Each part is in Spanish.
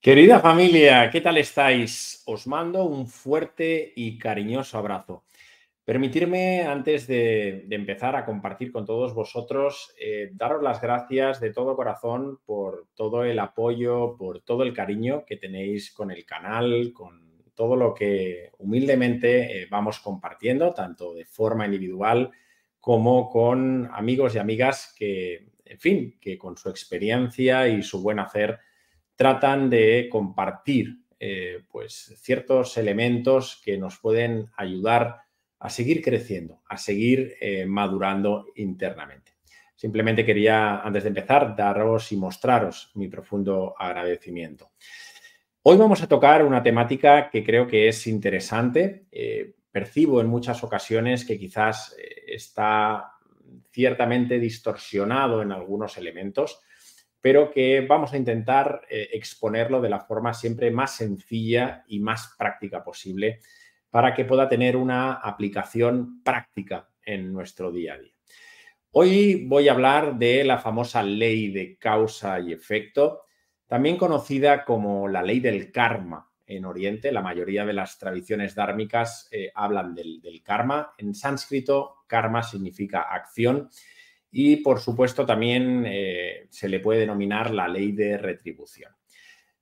Querida familia, ¿qué tal estáis? Os mando un fuerte y cariñoso abrazo. Permitirme, antes de, empezar a compartir con todos vosotros, eh, daros las gracias de todo corazón por todo el apoyo, por todo el cariño que tenéis con el canal, con todo lo que humildemente eh, vamos compartiendo, tanto de forma individual como con amigos y amigas que, en fin, que con su experiencia y su buen hacer tratan de compartir eh, pues, ciertos elementos que nos pueden ayudar a seguir creciendo, a seguir eh, madurando internamente. Simplemente quería, antes de empezar, daros y mostraros mi profundo agradecimiento. Hoy vamos a tocar una temática que creo que es interesante. Eh, percibo en muchas ocasiones que quizás está ciertamente distorsionado en algunos elementos pero que vamos a intentar eh, exponerlo de la forma siempre más sencilla y más práctica posible para que pueda tener una aplicación práctica en nuestro día a día. Hoy voy a hablar de la famosa ley de causa y efecto, también conocida como la ley del karma en Oriente. La mayoría de las tradiciones dármicas eh, hablan del, del karma. En sánscrito, karma significa acción y, por supuesto, también eh, se le puede denominar la ley de retribución.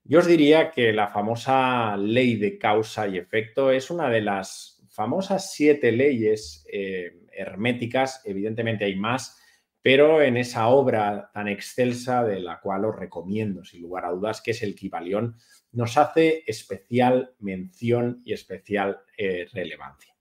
Yo os diría que la famosa ley de causa y efecto es una de las famosas siete leyes eh, herméticas, evidentemente hay más, pero en esa obra tan excelsa de la cual os recomiendo, sin lugar a dudas, que es el Kibalión, nos hace especial mención y especial eh, relevancia.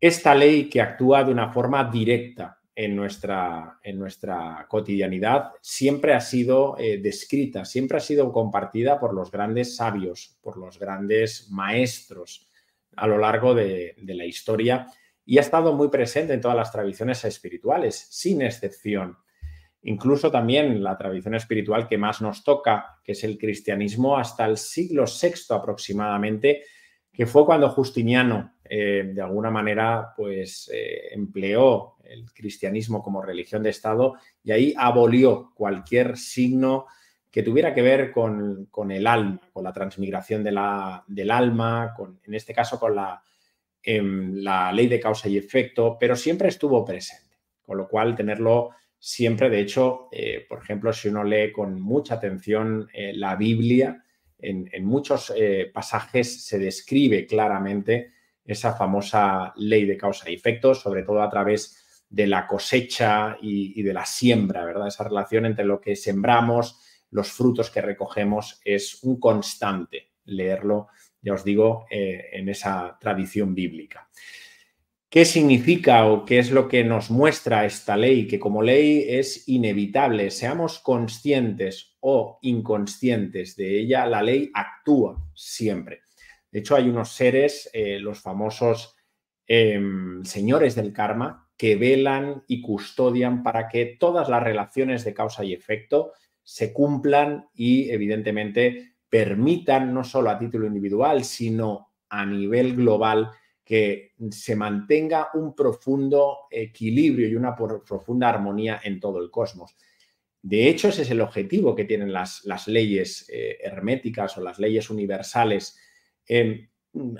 Esta ley que actúa de una forma directa en nuestra, en nuestra cotidianidad siempre ha sido eh, descrita, siempre ha sido compartida por los grandes sabios, por los grandes maestros a lo largo de, de la historia y ha estado muy presente en todas las tradiciones espirituales, sin excepción. Incluso también la tradición espiritual que más nos toca, que es el cristianismo, hasta el siglo VI aproximadamente, que fue cuando Justiniano eh, de alguna manera pues eh, empleó el cristianismo como religión de Estado y ahí abolió cualquier signo que tuviera que ver con, el alma, con la transmigración de la, del alma, con, en este caso con la, em, la ley de causa y efecto, pero siempre estuvo presente, con lo cual tenerlo siempre, de hecho, eh, por ejemplo, si uno lee con mucha atención la Biblia, en, muchos pasajes se describe claramente esa famosa ley de causa y efecto, sobre todo a través de la cosecha y, de la siembra, ¿verdad? Esa relación entre lo que sembramos, los frutos que recogemos, es un constante leerlo, ya os digo, eh, en esa tradición bíblica. ¿Qué significa o qué es lo que nos muestra esta ley? Que como ley es inevitable, seamos conscientes o inconscientes de ella, la ley actúa siempre. De hecho, hay unos seres, eh, los famosos em, señores del karma, que velan y custodian para que todas las relaciones de causa y efecto se cumplan y, evidentemente, permitan no solo a título individual, sino a nivel global que se mantenga un profundo equilibrio y una profunda armonía en todo el cosmos. De hecho, ese es el objetivo que tienen las, leyes eh, herméticas o las leyes universales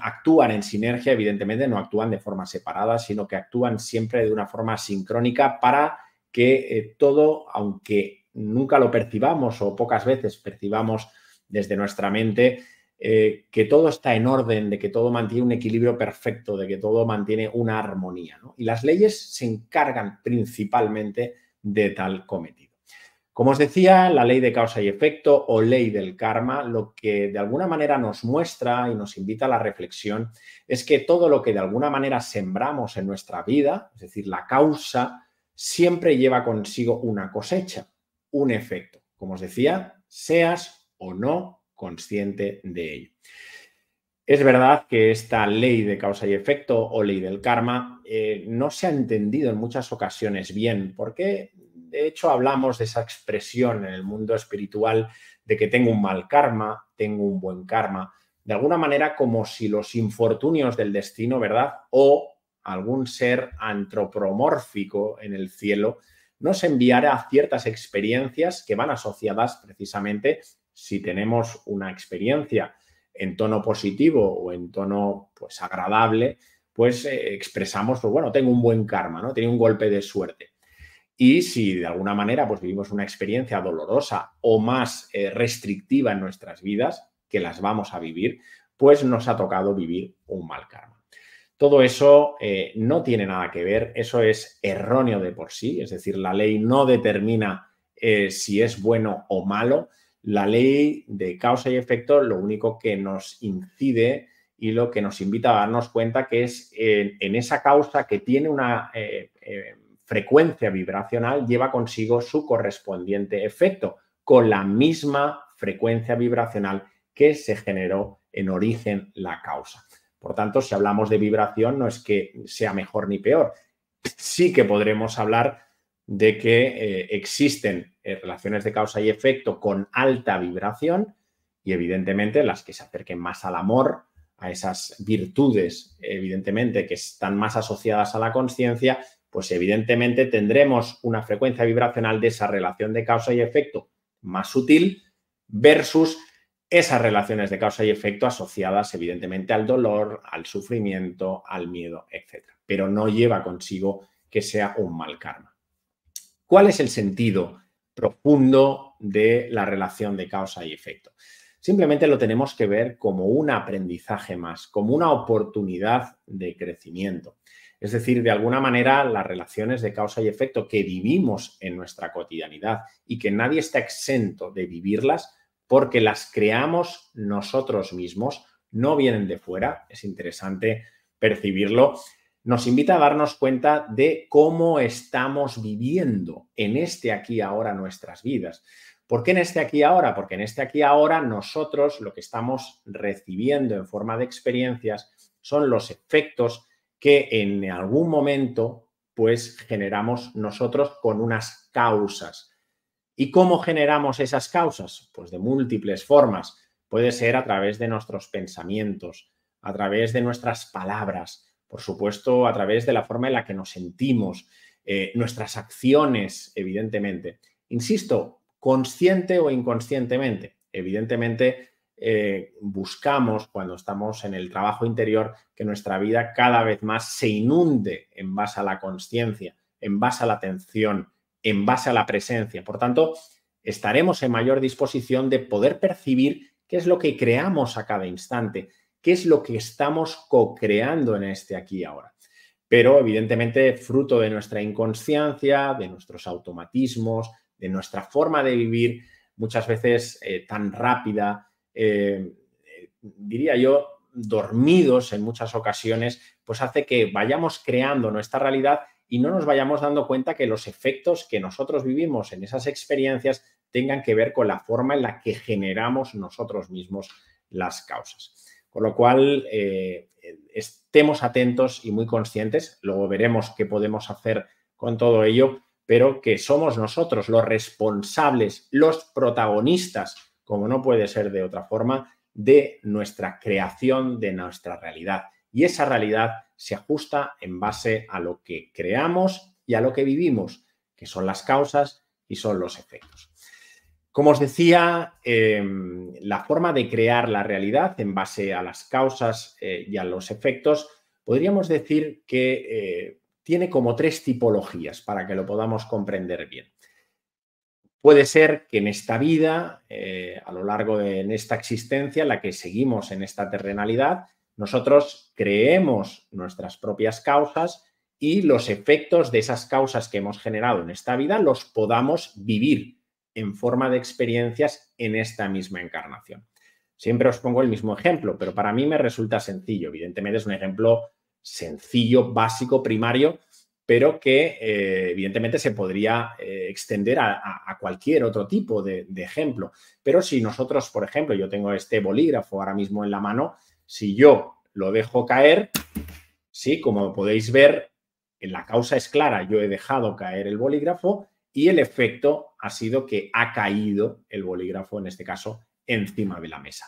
actúan en sinergia, evidentemente no actúan de forma separada, sino que actúan siempre de una forma sincrónica para que eh, todo, aunque nunca lo percibamos o pocas veces percibamos desde nuestra mente, eh, que todo está en orden, de que todo mantiene un equilibrio perfecto, de que todo mantiene una armonía. Y las leyes se encargan principalmente de tal cometido. Como os decía, la ley de causa y efecto o ley del karma, lo que de alguna manera nos muestra y nos invita a la reflexión es que todo lo que de alguna manera sembramos en nuestra vida, es decir, la causa, siempre lleva consigo una cosecha, un efecto. Como os decía, seas o no consciente de ello. Es verdad que esta ley de causa y efecto o ley del karma eh, no se ha entendido en muchas ocasiones bien, porque de hecho, hablamos de esa expresión en el mundo espiritual de que tengo un mal karma, tengo un buen karma, de alguna manera como si los infortunios del destino, ¿verdad? O algún ser antropomórfico en el cielo nos enviara ciertas experiencias que van asociadas precisamente si tenemos una experiencia en tono positivo o en tono pues agradable, pues eh, expresamos, pues bueno, tengo un buen karma, ¿no? Tengo un golpe de suerte. Y si de alguna manera pues vivimos una experiencia dolorosa o más eh, restrictiva en nuestras vidas, que las vamos a vivir, pues nos ha tocado vivir un mal karma. Todo eso eh, no tiene nada que ver, eso es erróneo de por sí, es decir, la ley no determina si es bueno o malo, la ley de causa y efecto lo único que nos incide y lo que nos invita a darnos cuenta que es en, esa causa que tiene una eh, eh, frecuencia vibracional, lleva consigo su correspondiente efecto con la misma frecuencia vibracional que se generó en origen la causa. Por tanto, si hablamos de vibración, no es que sea mejor ni peor. Sí que podremos hablar de que eh, existen eh, relaciones de causa y efecto con alta vibración y evidentemente las que se acerquen más al amor, a esas virtudes, evidentemente, que están más asociadas a la conciencia, pues evidentemente tendremos una frecuencia vibracional de esa relación de causa y efecto más sutil versus esas relaciones de causa y efecto asociadas evidentemente al dolor, al sufrimiento, al miedo, etc. Pero no lleva consigo que sea un mal karma. ¿Cuál es el sentido profundo de la relación de causa y efecto? Simplemente lo tenemos que ver como un aprendizaje más, como una oportunidad de crecimiento. Es decir, de alguna manera las relaciones de causa y efecto que vivimos en nuestra cotidianidad y que nadie está exento de vivirlas porque las creamos nosotros mismos, no vienen de fuera, es interesante percibirlo nos invita a darnos cuenta de cómo estamos viviendo en este aquí ahora nuestras vidas. ¿Por qué en este aquí ahora? Porque en este aquí ahora nosotros lo que estamos recibiendo en forma de experiencias son los efectos que en algún momento pues generamos nosotros con unas causas. ¿Y cómo generamos esas causas? Pues de múltiples formas. Puede ser a través de nuestros pensamientos, a través de nuestras palabras, por supuesto, a través de la forma en la que nos sentimos, eh, nuestras acciones, evidentemente. Insisto, consciente o inconscientemente. Evidentemente, eh, buscamos cuando estamos en el trabajo interior que nuestra vida cada vez más se inunde en base a la conciencia, en base a la atención, en base a la presencia. Por tanto, estaremos en mayor disposición de poder percibir qué es lo que creamos a cada instante, qué es lo que estamos co-creando en este aquí y ahora. Pero evidentemente fruto de nuestra inconsciencia, de nuestros automatismos, de nuestra forma de vivir, muchas veces eh, tan rápida, eh, diría yo, dormidos en muchas ocasiones, pues hace que vayamos creando nuestra realidad y no nos vayamos dando cuenta que los efectos que nosotros vivimos en esas experiencias tengan que ver con la forma en la que generamos nosotros mismos las causas. Por lo cual, eh, estemos atentos y muy conscientes, luego veremos qué podemos hacer con todo ello, pero que somos nosotros los responsables, los protagonistas, como no puede ser de otra forma, de nuestra creación, de nuestra realidad. Y esa realidad se ajusta en base a lo que creamos y a lo que vivimos, que son las causas y son los efectos. Como os decía, em, la forma de crear la realidad en base a las causas eh, y a los efectos, podríamos decir que eh, tiene como tres tipologías para que lo podamos comprender bien. Puede ser que en esta vida, eh, a lo largo de esta existencia, la que seguimos en esta terrenalidad, nosotros creemos nuestras propias causas y los efectos de esas causas que hemos generado en esta vida los podamos vivir en forma de experiencias en esta misma encarnación. Siempre os pongo el mismo ejemplo, pero para mí me resulta sencillo. Evidentemente es un ejemplo sencillo, básico, primario, pero que eh, evidentemente se podría eh, extender a, cualquier otro tipo de, ejemplo. Pero si nosotros, por ejemplo, yo tengo este bolígrafo ahora mismo en la mano, si yo lo dejo caer, sí, como podéis ver, en la causa es clara, yo he dejado caer el bolígrafo y el efecto ha sido que ha caído el bolígrafo, en este caso, encima de la mesa.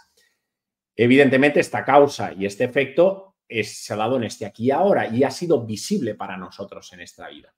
Evidentemente, esta causa y este efecto se ha dado en este aquí y ahora y ha sido visible para nosotros en esta vida.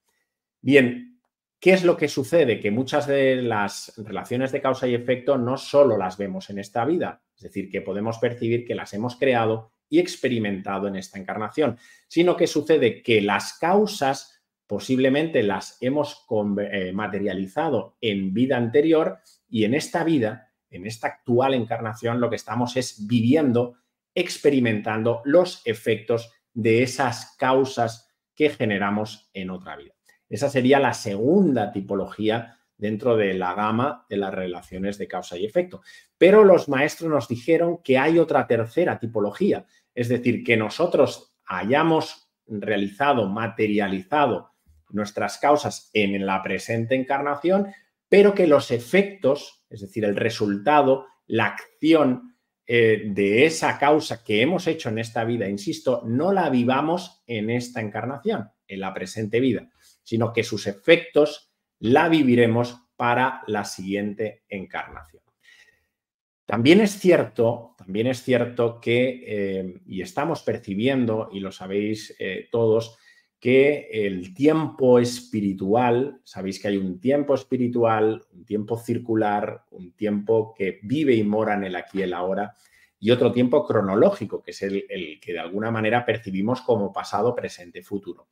Bien, ¿Qué es lo que sucede? Que muchas de las relaciones de causa y efecto no solo las vemos en esta vida, es decir, que podemos percibir que las hemos creado y experimentado en esta encarnación, sino que sucede que las causas posiblemente las hemos eh, materializado en vida anterior y en esta vida, en esta actual encarnación, lo que estamos es viviendo, experimentando los efectos de esas causas que generamos en otra vida. Esa sería la segunda tipología dentro de la gama de las relaciones de causa y efecto. Pero los maestros nos dijeron que hay otra tercera tipología, es decir, que nosotros hayamos realizado, materializado nuestras causas en la presente encarnación, pero que los efectos, es decir, el resultado, la acción eh, de esa causa que hemos hecho en esta vida, insisto, no la vivamos en esta encarnación, en la presente vida sino que sus efectos la viviremos para la siguiente encarnación. También es cierto, también es cierto que, eh, y estamos percibiendo, y lo sabéis eh, todos, que el tiempo espiritual, sabéis que hay un tiempo espiritual, un tiempo circular, un tiempo que vive y mora en el aquí y el ahora, y otro tiempo cronológico, que es el, el que de alguna manera percibimos como pasado, presente, futuro.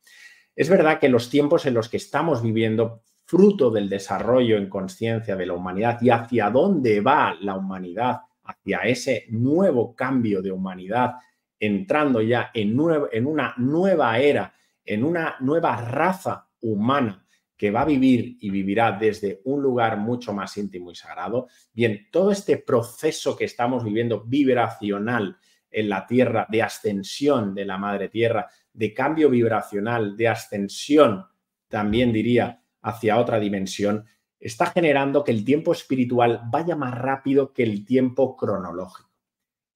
Es verdad que los tiempos en los que estamos viviendo, fruto del desarrollo en conciencia de la humanidad y hacia dónde va la humanidad, hacia ese nuevo cambio de humanidad, entrando ya en, en una nueva era, en una nueva raza humana que va a vivir y vivirá desde un lugar mucho más íntimo y sagrado. Bien, todo este proceso que estamos viviendo vibracional en la Tierra, de ascensión de la Madre Tierra, de cambio vibracional, de ascensión, también diría, hacia otra dimensión, está generando que el tiempo espiritual vaya más rápido que el tiempo cronológico.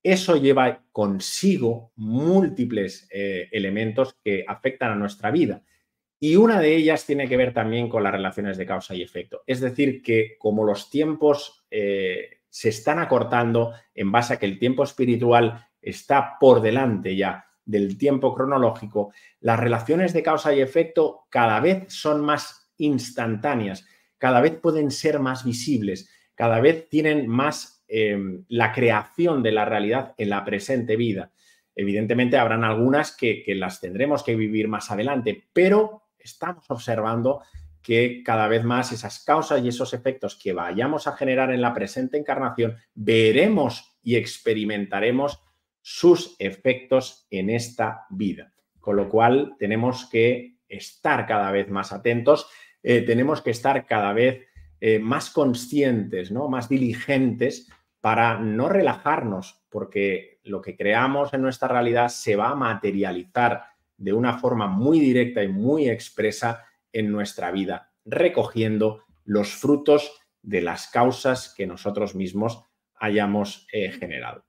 Eso lleva consigo múltiples eh, elementos que afectan a nuestra vida. Y una de ellas tiene que ver también con las relaciones de causa y efecto. Es decir, que como los tiempos eh, se están acortando en base a que el tiempo espiritual está por delante ya del tiempo cronológico, las relaciones de causa y efecto cada vez son más instantáneas, cada vez pueden ser más visibles, cada vez tienen más em, la creación de la realidad en la presente vida. Evidentemente habrán algunas que, las tendremos que vivir más adelante, pero estamos observando que cada vez más esas causas y esos efectos que vayamos a generar en la presente encarnación, veremos y experimentaremos sus efectos en esta vida. Con lo cual tenemos que estar cada vez más atentos, eh, tenemos que estar cada vez eh, más conscientes, ¿no? más diligentes para no relajarnos, porque lo que creamos en nuestra realidad se va a materializar de una forma muy directa y muy expresa en nuestra vida, recogiendo los frutos de las causas que nosotros mismos hayamos eh, generado.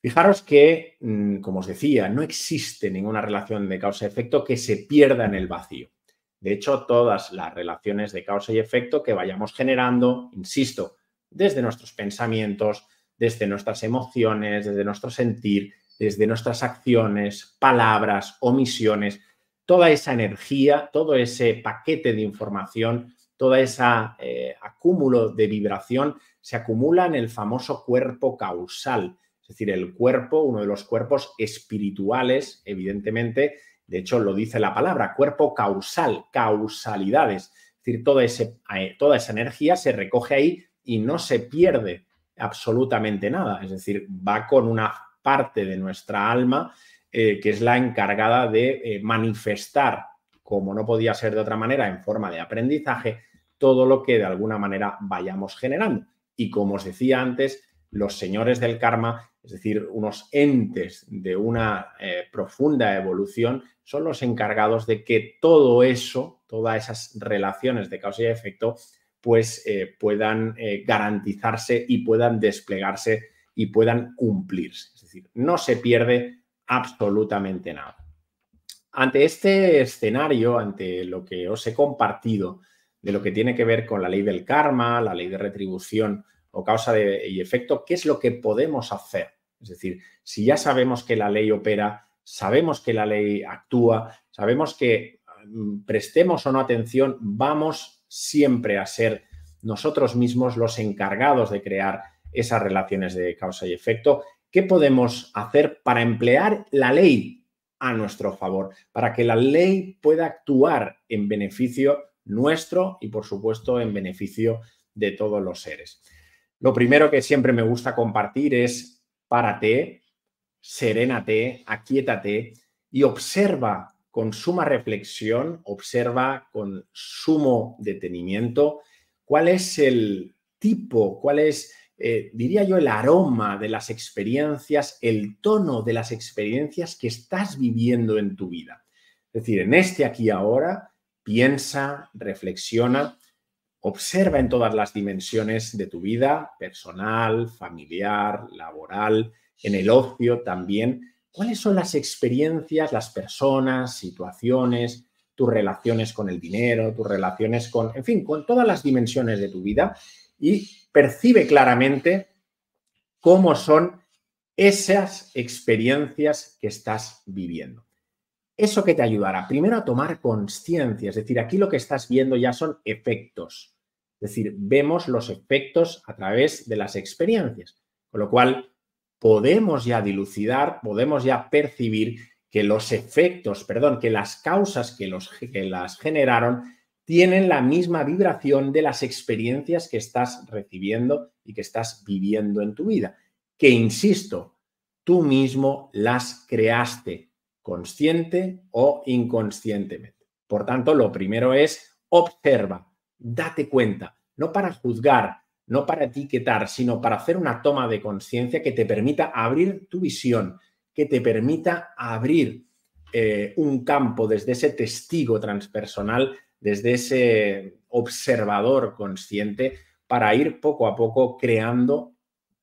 Fijaros que, mm, como os decía, no existe ninguna relación de causa-efecto que se pierda en el vacío. De hecho, todas las relaciones de causa y efecto que vayamos generando, insisto, desde nuestros pensamientos, desde nuestras emociones, desde nuestro sentir, desde nuestras acciones, palabras, omisiones, toda esa energía, todo ese paquete de información, todo ese eh, acúmulo de vibración se acumula en el famoso cuerpo causal es decir, el cuerpo, uno de los cuerpos espirituales, evidentemente, de hecho lo dice la palabra, cuerpo causal, causalidades. Es decir, toda, eh, toda esa energía se recoge ahí y no se pierde absolutamente nada. Es decir, va con una parte de nuestra alma eh, que es la encargada de eh, manifestar, como no podía ser de otra manera, en forma de aprendizaje, todo lo que de alguna manera vayamos generando. Y como os decía antes, los señores del karma es decir, unos entes de una eh, profunda evolución, son los encargados de que todo eso, todas esas relaciones de causa y efecto, pues eh, puedan eh, garantizarse y puedan desplegarse y puedan cumplirse. Es decir, no se pierde absolutamente nada. Ante este escenario, ante lo que os he compartido de lo que tiene que ver con la ley del karma, la ley de retribución o causa de, y efecto, ¿qué es lo que podemos hacer? Es decir, si ya sabemos que la ley opera, sabemos que la ley actúa, sabemos que mm, prestemos o no atención, vamos siempre a ser nosotros mismos los encargados de crear esas relaciones de causa y efecto. ¿Qué podemos hacer para emplear la ley a nuestro favor? Para que la ley pueda actuar en beneficio nuestro y, por supuesto, en beneficio de todos los seres. Lo primero que siempre me gusta compartir es párate, serénate, aquietate y observa con suma reflexión, observa con sumo detenimiento cuál es el tipo, cuál es, eh, diría yo, el aroma de las experiencias, el tono de las experiencias que estás viviendo en tu vida. Es decir, en este aquí ahora, piensa, reflexiona, observa en todas las dimensiones de tu vida, personal, familiar, laboral, en el ocio también, cuáles son las experiencias, las personas, situaciones, tus relaciones con el dinero, tus relaciones con, en fin, con todas las dimensiones de tu vida y percibe claramente cómo son esas experiencias que estás viviendo. Eso que te ayudará primero a tomar conciencia, es decir, aquí lo que estás viendo ya son efectos, es decir, vemos los efectos a través de las experiencias, con lo cual podemos ya dilucidar, podemos ya percibir que los efectos, perdón, que las causas que, los, que las generaron tienen la misma vibración de las experiencias que estás recibiendo y que estás viviendo en tu vida. Que, insisto, tú mismo las creaste, consciente o inconscientemente. Por tanto, lo primero es observa, date cuenta, no para juzgar, no para etiquetar, sino para hacer una toma de conciencia que te permita abrir tu visión, que te permita abrir eh, un campo desde ese testigo transpersonal, desde ese observador consciente, para ir poco a poco creando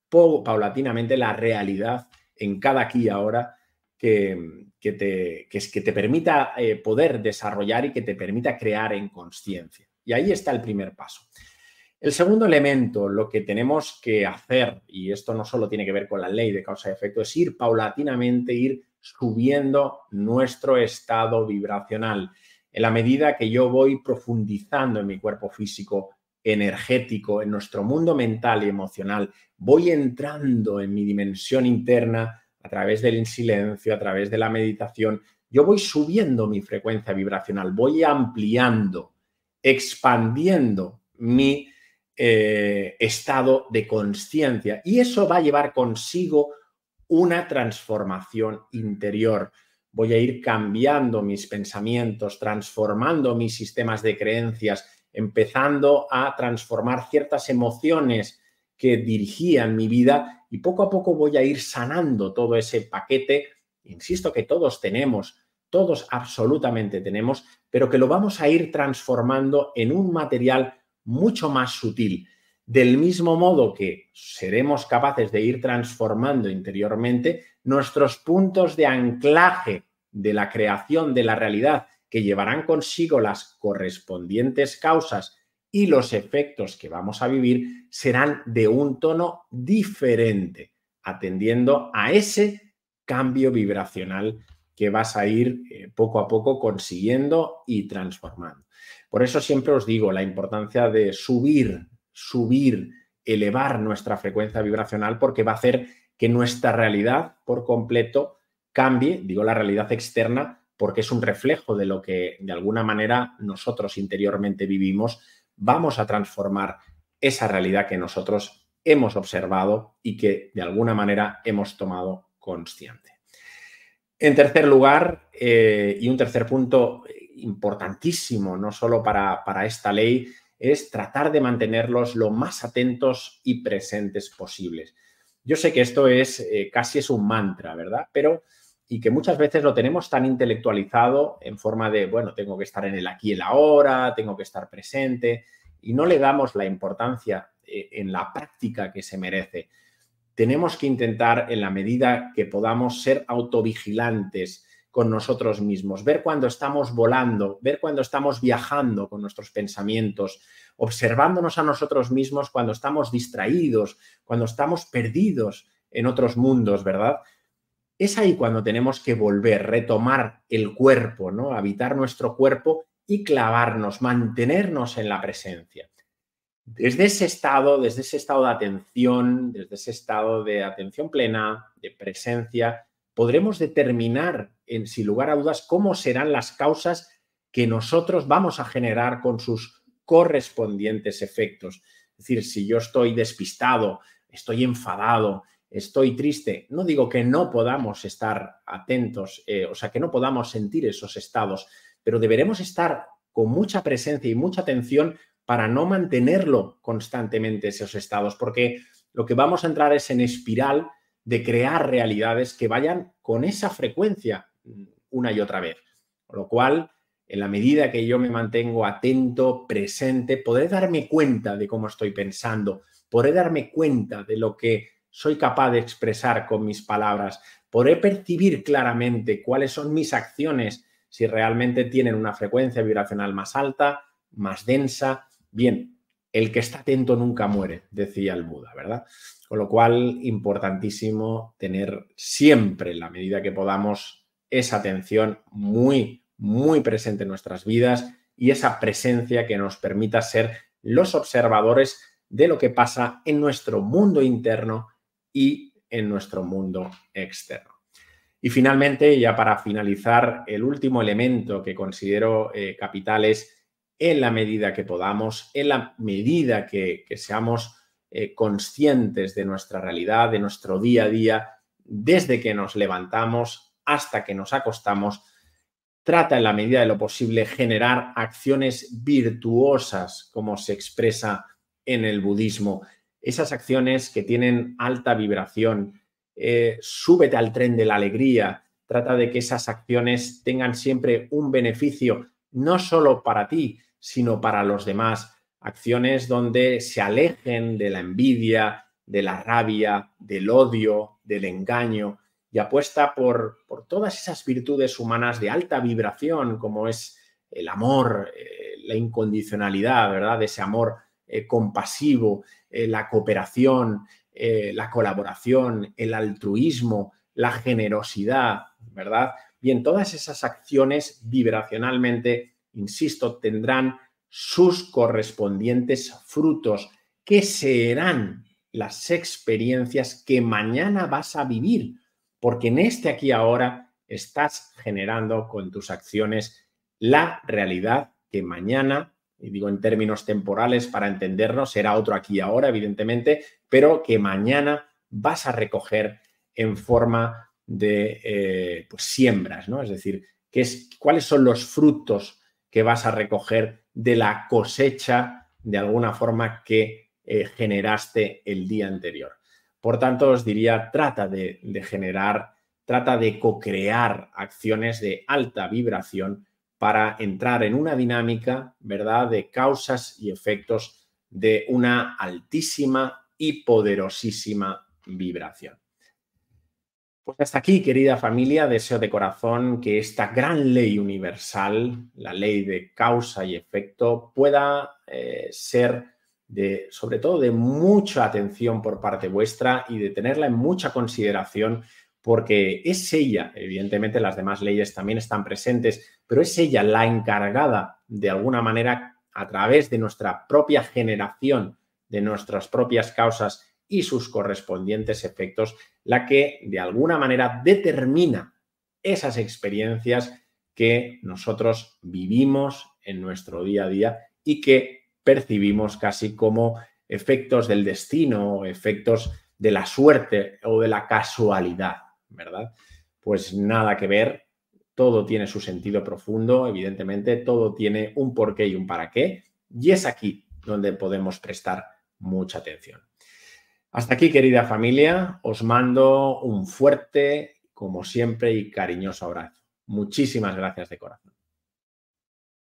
paulatinamente la realidad en cada aquí y ahora que, te, que, que te permita eh, poder desarrollar y que te permita crear en conciencia. Y ahí está el primer paso. El segundo elemento, lo que tenemos que hacer, y esto no solo tiene que ver con la ley de causa y efecto, es ir paulatinamente, ir subiendo nuestro estado vibracional. En la medida que yo voy profundizando en mi cuerpo físico, energético, en nuestro mundo mental y emocional, voy entrando en mi dimensión interna a través del silencio, a través de la meditación, yo voy subiendo mi frecuencia vibracional, voy ampliando, expandiendo mi eh, estado de conciencia y eso va a llevar consigo una transformación interior. Voy a ir cambiando mis pensamientos, transformando mis sistemas de creencias, empezando a transformar ciertas emociones que dirigían mi vida y poco a poco voy a ir sanando todo ese paquete, insisto que todos tenemos, todos absolutamente tenemos, pero que lo vamos a ir transformando en un material mucho más sutil. Del mismo modo que seremos capaces de ir transformando interiormente nuestros puntos de anclaje de la creación de la realidad que llevarán consigo las correspondientes causas y los efectos que vamos a vivir serán de un tono diferente, atendiendo a ese cambio vibracional que vas a ir eh, poco a poco consiguiendo y transformando. Por eso siempre os digo la importancia de subir, subir, elevar nuestra frecuencia vibracional porque va a hacer que nuestra realidad por completo cambie, digo la realidad externa, porque es un reflejo de lo que de alguna manera nosotros interiormente vivimos, vamos a transformar esa realidad que nosotros hemos observado y que de alguna manera hemos tomado consciente. En tercer lugar, eh, y un tercer punto importantísimo, no solo para, esta ley, es tratar de mantenerlos lo más atentos y presentes posibles. Yo sé que esto es eh, casi es un mantra, ¿verdad? Pero y que muchas veces lo tenemos tan intelectualizado en forma de, bueno, tengo que estar en el aquí y el ahora, tengo que estar presente y no le damos la importancia eh, en la práctica que se merece. Tenemos que intentar, en la medida que podamos, ser autovigilantes, con nosotros mismos, ver cuando estamos volando, ver cuando estamos viajando con nuestros pensamientos, observándonos a nosotros mismos cuando estamos distraídos, cuando estamos perdidos en otros mundos, ¿verdad? Es ahí cuando tenemos que volver, retomar el cuerpo, ¿no? Habitar nuestro cuerpo y clavarnos, mantenernos en la presencia. Desde ese estado, desde ese estado de atención, desde ese estado de atención plena, de presencia, podremos determinar, en, sin lugar a dudas, cómo serán las causas que nosotros vamos a generar con sus correspondientes efectos. Es decir, si yo estoy despistado, estoy enfadado, estoy triste, no digo que no podamos estar atentos, eh, o sea, que no podamos sentir esos estados, pero deberemos estar con mucha presencia y mucha atención para no mantenerlo constantemente esos estados, porque lo que vamos a entrar es en espiral de crear realidades que vayan con esa frecuencia una y otra vez. Lo cual, en la medida que yo me mantengo atento, presente, podré darme cuenta de cómo estoy pensando, podré darme cuenta de lo que soy capaz de expresar con mis palabras, podré percibir claramente cuáles son mis acciones, si realmente tienen una frecuencia vibracional más alta, más densa, Bien, el que está atento nunca muere, decía el Buda, ¿verdad? Con lo cual, importantísimo tener siempre, en la medida que podamos, esa atención muy, muy presente en nuestras vidas y esa presencia que nos permita ser los observadores de lo que pasa en nuestro mundo interno y en nuestro mundo externo. Y finalmente, ya para finalizar, el último elemento que considero eh, capital es en la medida que podamos, en la medida que, seamos eh, conscientes de nuestra realidad, de nuestro día a día, desde que nos levantamos hasta que nos acostamos, trata en la medida de lo posible generar acciones virtuosas, como se expresa en el budismo. Esas acciones que tienen alta vibración, eh, súbete al tren de la alegría, trata de que esas acciones tengan siempre un beneficio, no solo para ti, sino para los demás. Acciones donde se alejen de la envidia, de la rabia, del odio, del engaño y apuesta por, por todas esas virtudes humanas de alta vibración como es el amor, eh, la incondicionalidad, ¿verdad? Ese amor eh, compasivo, eh, la cooperación, la colaboración, el altruismo, la generosidad, ¿verdad? Bien, todas esas acciones vibracionalmente insisto, tendrán sus correspondientes frutos, que serán las experiencias que mañana vas a vivir, porque en este aquí ahora estás generando con tus acciones la realidad que mañana, y digo en términos temporales para entendernos, será otro aquí ahora, evidentemente, pero que mañana vas a recoger en forma de eh, pues, siembras, ¿no? Es decir, que es, cuáles son los frutos que vas a recoger de la cosecha de alguna forma que eh, generaste el día anterior. Por tanto, os diría, trata de, de generar, trata de co-crear acciones de alta vibración para entrar en una dinámica, ¿verdad?, de causas y efectos de una altísima y poderosísima vibración. Pues hasta aquí, querida familia, deseo de corazón que esta gran ley universal, la ley de causa y efecto, pueda eh, ser de, sobre todo, de mucha atención por parte vuestra y de tenerla en mucha consideración, porque es ella, evidentemente las demás leyes también están presentes, pero es ella la encargada, de alguna manera, a través de nuestra propia generación, de nuestras propias causas y sus correspondientes efectos, la que de alguna manera determina esas experiencias que nosotros vivimos en nuestro día a día y que percibimos casi como efectos del destino, efectos de la suerte o de la casualidad, ¿verdad? Pues nada que ver, todo tiene su sentido profundo, evidentemente, todo tiene un porqué y un para qué, y es aquí donde podemos prestar mucha atención. Hasta aquí, querida familia, os mando un fuerte, como siempre, y cariñoso abrazo. Muchísimas gracias de corazón.